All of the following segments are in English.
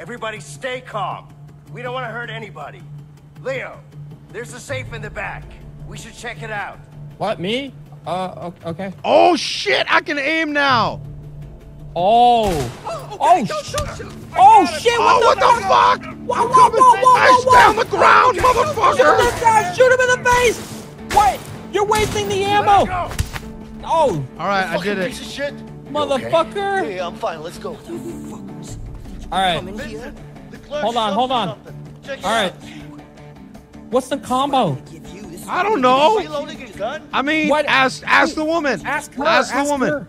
Everybody stay calm. We don't want to hurt anybody. Leo, there's a safe in the back. We should check it out. What, me? Uh, okay. Oh shit! I can aim now. Oh. Oh, sh- oh shit! Oh, What what the the fuck? Whoa, whoa, whoa, whoa, whoa, I whoa, stay on the whoa. ground, Shoot this motherfucker! guy! Shoot him in the face! What? You're wasting the ammo! Go! Oh, All right, I Fucking did piece it. of shit. motherfucker! Hey, I'm fine. Let's go. All right, Vincent, Hold on, hold on. Check all right. out. What's the combo? I don't know. Reloading a gun? I mean, What? ask ask the woman. Ask her. Ask the ask woman. her.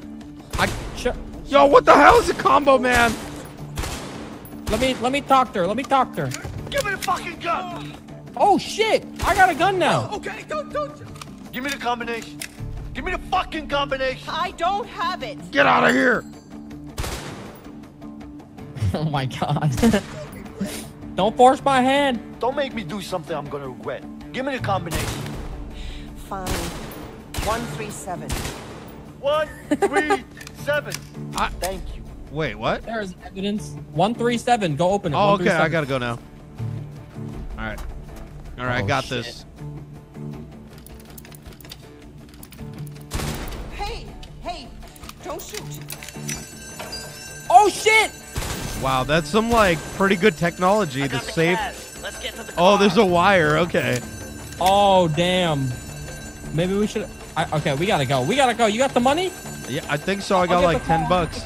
I, yo, what the hell is a combo, man? let me let me talk to her. Let me talk to her. Give me the fucking gun. Oh shit! I got a gun now. Oh, okay, don't, don't. Give me the combination. Give me the fucking combination. I don't have it. Get out of here. Oh my god! Don't force my hand. Don't make me do something I'm gonna regret. Give me the combination. Fine. 137. One, three, seven. I- Thank you. Wait, what? There is evidence. One three seven. Go open it. Oh, okay. I gotta go now. All right. All right, I Oh, got shit. this. Wow, that's some like pretty good technology. The the safe. cash. Let's get to the Oh, there's a wire. Okay. Oh damn. Maybe we should. I, okay, we gotta go. We gotta go. You got the money? Yeah, I think so. I I'll got like ten bucks.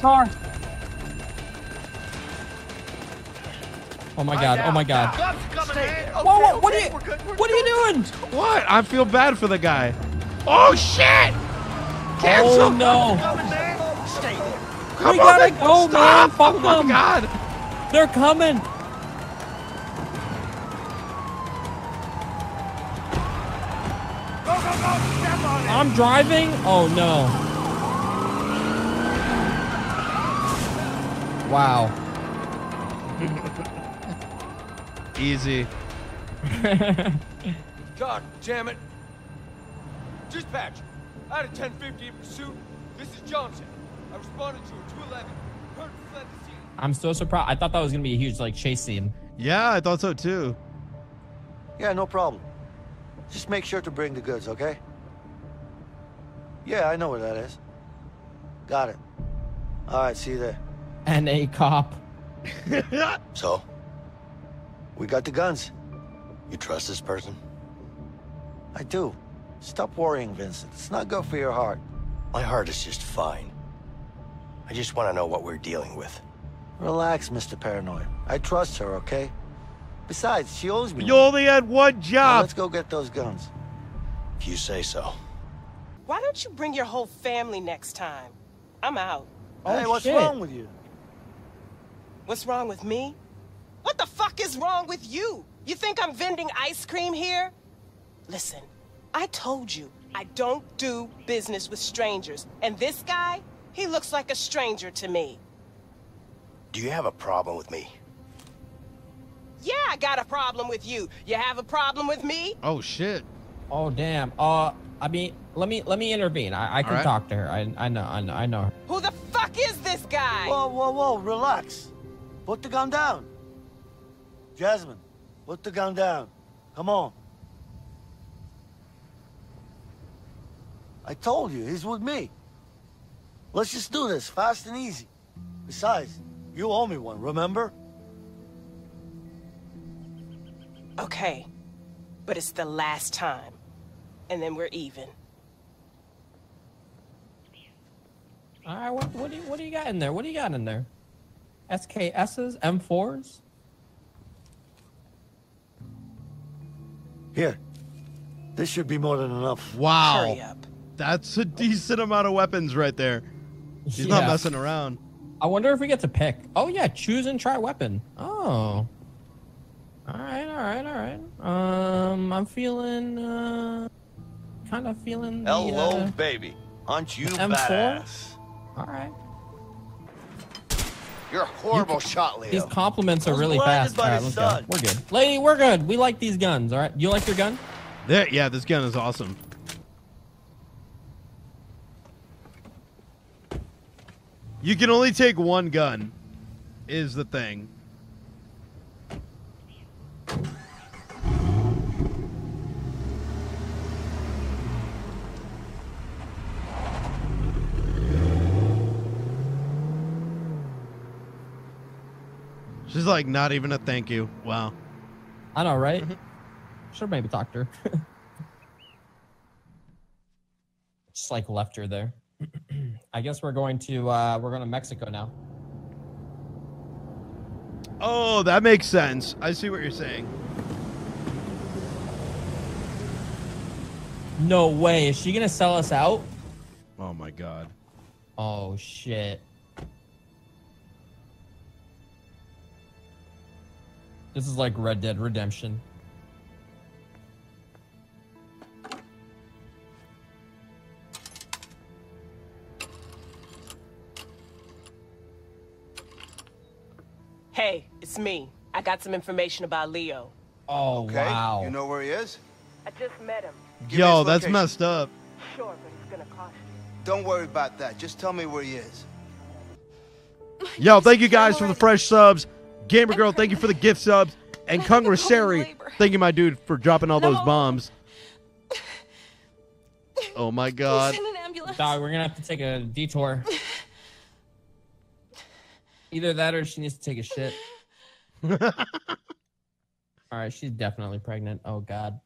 Oh my god! Oh my god! Guns coming. Whoa! Whoa! What are okay, you? we're good, What are you doing? What? I feel bad for the guy. Oh shit! Cancel. Oh no! Come We gotta on, go, man. Fuck oh my god. They're coming. Go, go, go! Step on it! I'm driving. Oh no! Wow. Easy. God damn it! Dispatch, out of 1050 in pursuit, this is Johnson. I responded to a 211. Heard fled the scene. I'm so surprised. I thought that was gonna be a huge like chase scene. Yeah, I thought so too. Yeah, no problem. Just make sure to bring the goods, okay? Yeah, I know where that is. Got it. All right, see you there. And a cop. So, we got the guns. You trust this person? I do. Stop worrying, Vincent. It's not good for your heart. My heart is just fine. I just want to know what we're dealing with. Relax, Mr. Paranoid. I trust her, okay? Besides, she owes me. You only had one Now job. let's go get those guns. If you say so. Why don't you bring your whole family next time? I'm out. Oh, hey, what's shit. wrong with you? What's wrong with me? What the fuck is wrong with you? You think I'm vending ice cream here? Listen, I told you I don't do business with strangers. And this guy, he looks like a stranger to me. Do you have a problem with me? Yeah, I got a problem with you. You have a problem with me? Oh shit. Oh damn. Uh, I mean, let me let me intervene. I, I can Alright. talk to her. I I know I know I know her. Who the fuck is this guy? Whoa, whoa, whoa, relax. Put the gun down. Jasmine, put the gun down. Come on. I told you, he's with me. Let's just do this, fast and easy. Besides, you owe me one, remember? Okay, but it's the last time. And then we're even. All right. What what do you what do you got in there? What do you got in there? SKSs, M4s. Here. This should be more than enough. Wow. Hurry up. That's a decent amount of weapons right there. He's not messing around. I wonder if we get to pick. Oh yeah, choose and try weapon. Oh. All right, all right, all right. Um, I'm feeling uh, kind of feeling. The, Hello, uh, baby. Aren't you M4? badass? all right. You're a horrible shot, Leo. These compliments are really blinded fast. All right, let's sun. go. We're good. Lady, we're good. We like these guns. All right. You like your gun? There, yeah, this gun is awesome. You can only take one gun, is the thing. She's like, not even a thank you. Wow. I know, right? Mm-hmm. Should maybe talked to her. Just like left her there. I guess we're going to uh we're going to Mexico now. Oh, that makes sense. I see what you're saying. No way. Is she gonna sell us out? Oh my god. Oh shit. This is like Red Dead Redemption. Hey, it's me. I got some information about Leo. Oh Okay. wow. You know where he is? I just met him. Give Yo, his that's location. messed up. Sure, but it's gonna cost you. Don't worry about that. Just tell me where he is. Yo, thank you guys for the fresh subs. Gamer Girl, thank you for the gift subs. And Congress Sherry, thank you, my dude, for dropping all those bombs. Oh my god. Send an ambulance. Dog, we're gonna have to take a detour. Either that or she needs to take a shit. All right, she's definitely pregnant. Oh god.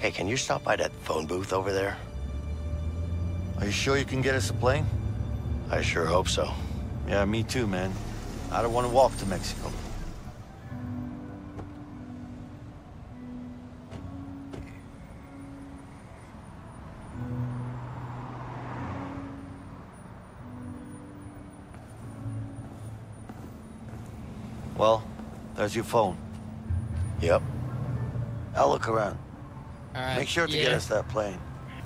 Hey, can you stop by that phone booth over there? Are you sure you can get us a plane? I sure hope so. Yeah, me too, man. I don't want to walk to Mexico. Well, there's your phone. Yep. I'll look around. All right. Make sure to get us that plane.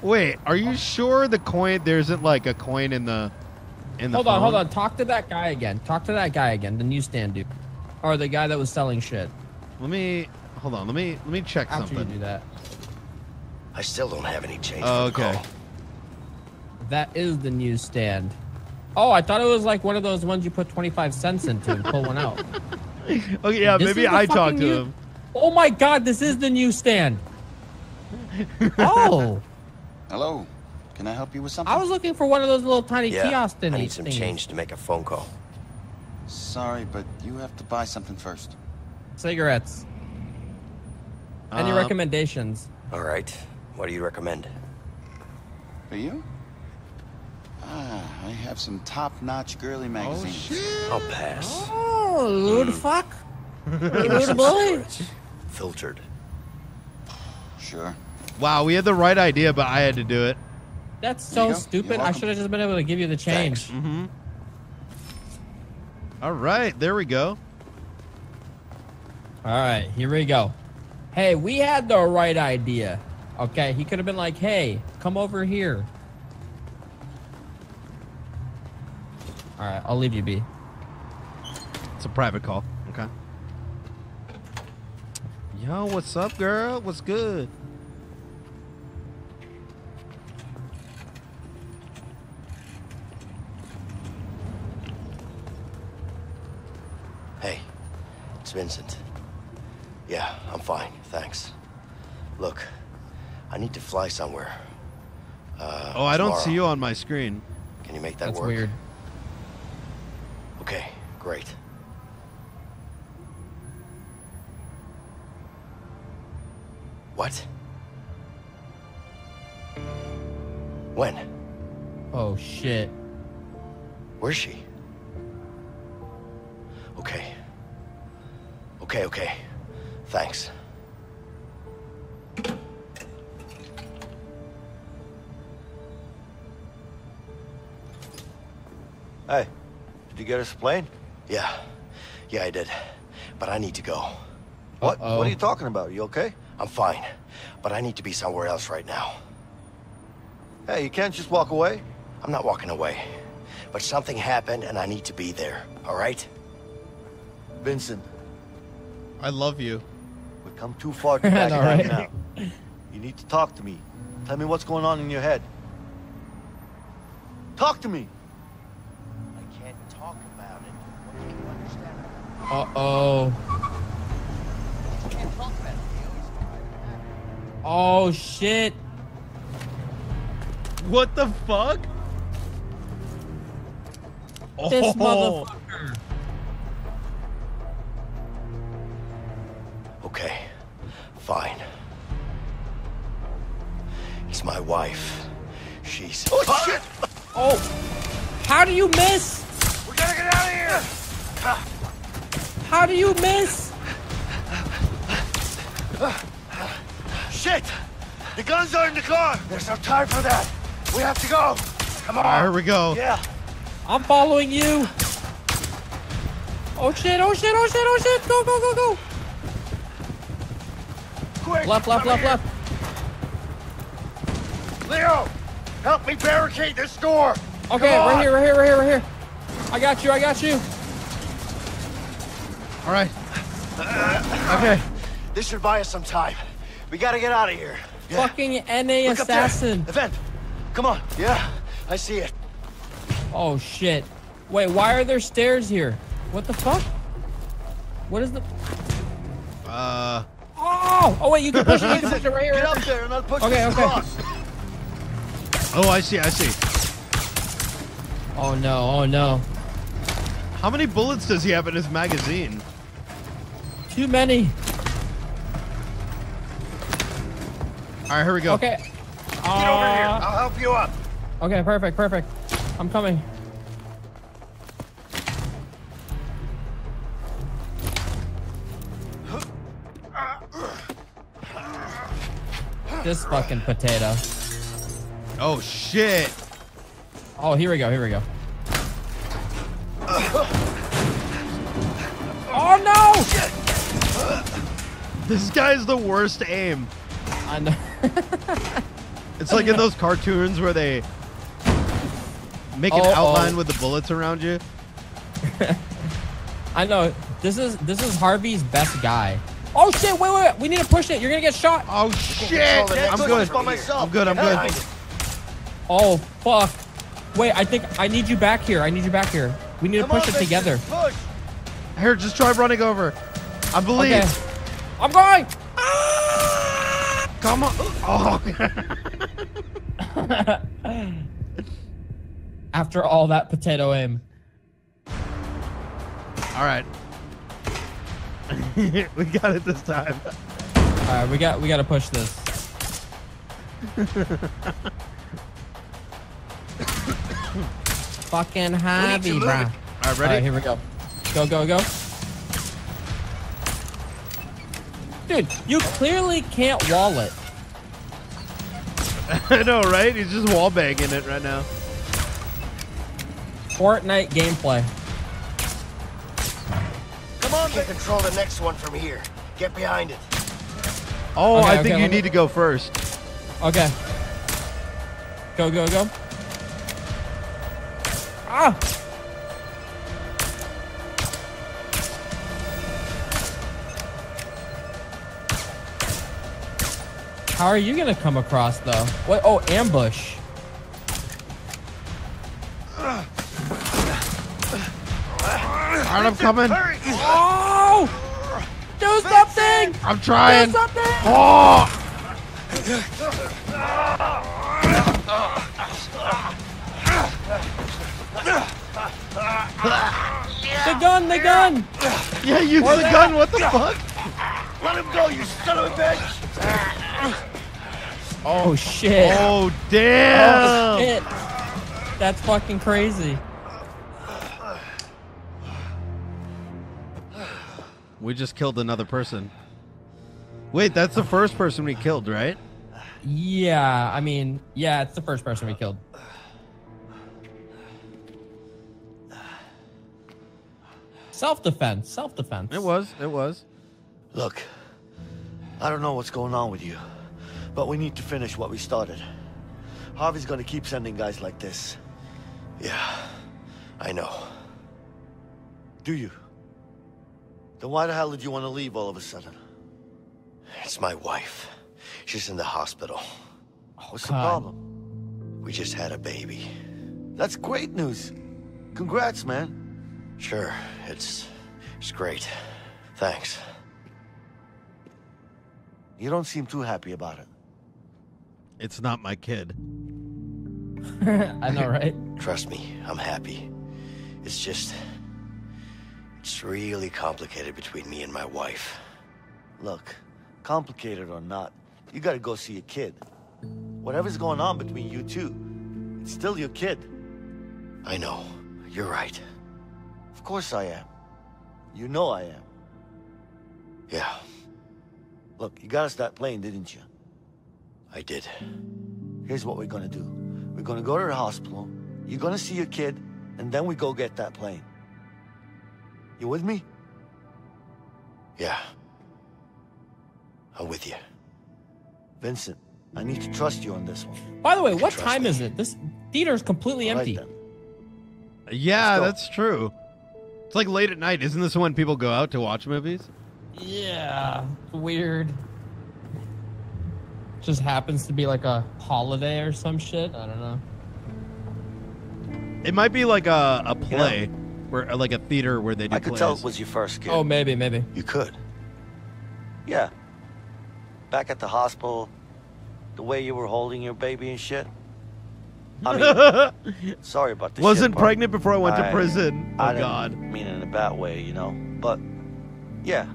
Wait, are you sure the coin there isn't like a coin in the in the Hold on, hold on. Talk to that guy again. Talk to that guy again, the newsstand dude, or the guy that was selling shit. Let me hold on. Let me let me check After you something. do that, I still don't have any change Oh, for the okay. call. that is the newsstand. Oh, I thought it was like one of those ones you put twenty five cents into and pull one out. Okay, yeah, This maybe I talked to new- him. Oh my god, this is the new stand. oh, Hello. Can I help you with something? I was looking for one of those little tiny Yeah, kiosk I need some change to make a phone call. Sorry, but you have to buy something first. Cigarettes. Any Uh, recommendations? All right. What do you recommend? For you? Ah, I have some top-notch girly magazines. I'll pass. Oh, who the fuck? Give me Little some boy. Filtered. Sure. Wow, we had the right idea, but I had to do it. That's so stupid. I should have just been able to give you the change. Mm-hmm. All right, there we go. All right, here we go. Hey, we had the right idea. Okay, he could have been like, "Hey, come over here." All right, I'll leave you be. It's a private call. Okay. Yo, what's up, girl? What's good? Hey, it's Vincent. Yeah, I'm fine, thanks. Look, I need to fly somewhere. Uh, Oh, I don't see you on my screen. Can you make that That's work? weird. Okay, great. What? When? Oh shit. Where's she? Okay. Okay, okay. Thanks. Hey, did you get us a plane? Yeah. Yeah, I did. But I need to go. What? Uh-oh. What are you talking about? You okay? I'm fine. But I need to be somewhere else right now. Hey, you can't just walk away. I'm not walking away. But something happened and I need to be there, all right? Vincent, I love you. we've come too far to I back know, right? now. You need to talk to me. Tell me what's going on in your head. Talk to me. I can't talk about it. What do you understand? Uh oh. Can't talk about it. Leo. Oh shit. What the fuck? This Oh. motherfucker. Okay, fine. It's my wife. She's. Oh, shit! Oh, how do you miss? How do you miss? Shit! The guns are in the car! There's no time for that! We have to go! Come on! All right, here we go. Yeah! I'm following you. Oh shit! Oh shit! Oh shit! Oh shit! Go! Go! Go! Go! Quick! Left! Left! Left! here. Left! Leo! Help me barricade this door! Okay, Come right here! Right here! Right here! Right here! I got you! I got you! All right. Okay. This should buy us some time. We gotta get out of here. Fucking NA Look up there. assassin! Event. Come on. Yeah, I see it. Oh shit! Wait, why are there stairs here? What the fuck? What is the? Uh. Oh! Oh wait, you can push it. You can push it right here. Get up there and I'll push Okay, this okay. across. Oh, I see. I see. Oh no! Oh no! How many bullets does he have in his magazine? Too many. All right, here we go. Okay. Get over here! Uh, I'll help you up! Okay, perfect, perfect. I'm coming. This fucking potato. Oh shit. Oh, here we go, here we go. This guy's the worst aim. I know. It's like in those cartoons where they make an Oh, oh. outline oh. with the bullets around you. I know. This is this is Harvey's best guy. Oh shit! Wait, wait, wait! We need to push it. You're gonna get shot. Oh shit! I'm next good. one by myself. I'm good. I'm good. Oh fuck! Wait, I think I need you back here. I need you back here. We need Come to push on, it together. Push. Here, just try running over. I believe. Okay. I'm going. Come on. Oh. After all that potato aim. All right. we got it this time. All right, we got we got to push this. Fucking heavy, bro. All right, ready? right, here we go. Go, go, go. Dude, you clearly can't wall it. I know, right? He's just wall banging it right now. Fortnite gameplay. Come on, can control the next one from here. Get behind it. Oh, Okay, I okay, think you let me- need to go first. Okay. Go, go, go. Ah! How are you gonna come across though? What? Oh, ambush. All right, I'm coming. Oh! Do something! I'm trying. Do something! Oh! The gun! The gun! Yeah, use the gun. What the fuck? Let him go, you son of a bitch! Oh, oh shit! Oh, Oh, damn. shit! That's fucking crazy. We just killed another person. Wait, that's the first person we killed, right? Yeah, I mean, yeah, it's the first person we killed. Self defense. Self defense. It was. It was. Look, I don't know what's going on with you, but we need to finish what we started. Harvey's gonna keep sending guys like this. Yeah, I know. Do you? Then why the hell did you want to leave all of a sudden? It's my wife. She's in the hospital. Oh, What's the problem? We just had a baby. That's great news. Congrats, man. Sure, it's it's great. Thanks. You don't seem too happy about it. It's not my kid. I know, right? Trust me, I'm happy. It's just. It's really complicated between me and my wife. Look, complicated or not, you gotta go see your kid. Whatever's going on between you two, it's still your kid. I know. You're right. Of course I am. You know I am. Yeah, Look, you gotta that playing, didn't you? I did. Here's what we're gonna do. We're gonna go to the hospital, you're gonna see your kid, and then we go get that plane. You with me? Yeah. I'm with you. Vincent, I need to trust you on this one. By the way, what time me. is it? This theater is completely All right, empty. then. Yeah, that's true. It's like late at night. Isn't this when people go out to watch movies? Yeah, weird. Just happens to be like a holiday or some shit. I don't know. It might be like a, a play, where like a theater where they do I could plays. tell it was your first kid. Oh, maybe, maybe. You could. Yeah. Back at the hospital, the way you were holding your baby and shit. I mean, sorry about the Wasn't shit pregnant before I went to I- prison. Oh I didn't God. mean in a bad way, you know. But yeah.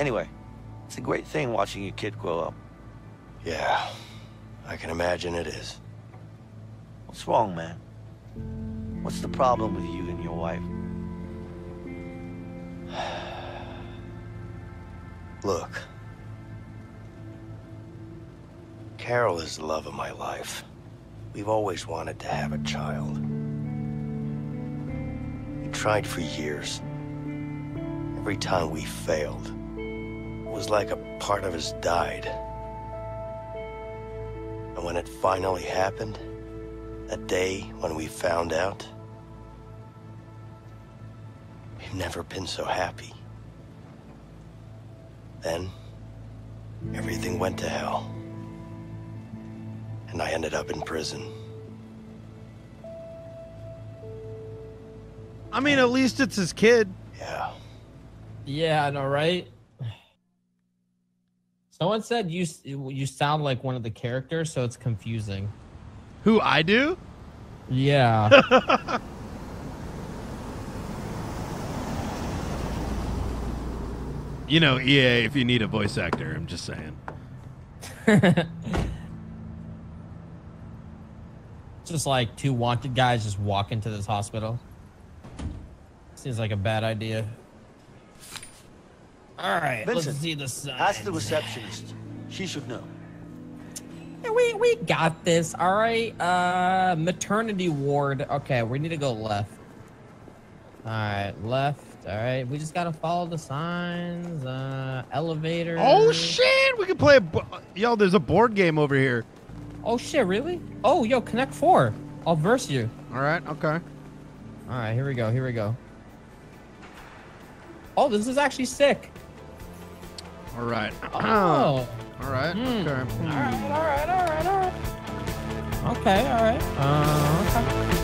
Anyway, it's a great thing watching your kid grow up. Yeah. I can imagine it is. What's wrong, man? What's the problem with you and your wife? Look. Carol is the love of my life. We've always wanted to have a child. We tried for years. Every time we failed, it was like a part of us died. And when it finally happened, that day when we found out, we've never been so happy. Then, everything went to hell. And I ended up in prison. I mean, at least it's his kid. Yeah. Yeah, I know, right? Someone said you you sound like one of the characters, so it's confusing. Who I do? Yeah. You know, EA. If you need a voice actor, I'm just saying. just like two wanted guys just walk into this hospital. Seems like a bad idea. All right, Vincent, let's see the sign. Ask the receptionist. She should know. Yeah, we we got this. All right. Uh, maternity ward. Okay, we need to go left. All right, left. All right, we just gotta follow the signs. Uh, elevator. Oh shit! We can play a bo- yo. There's a board game over here. Oh shit! Really? Oh, yo, Connect Four. I'll verse you. All right. Okay. All right, here we go. Here we go. Oh, this is actually sick. All right. Oh. All right. Hmm. Okay. All right. All right. All right. All right. Okay. All right. Uh, okay.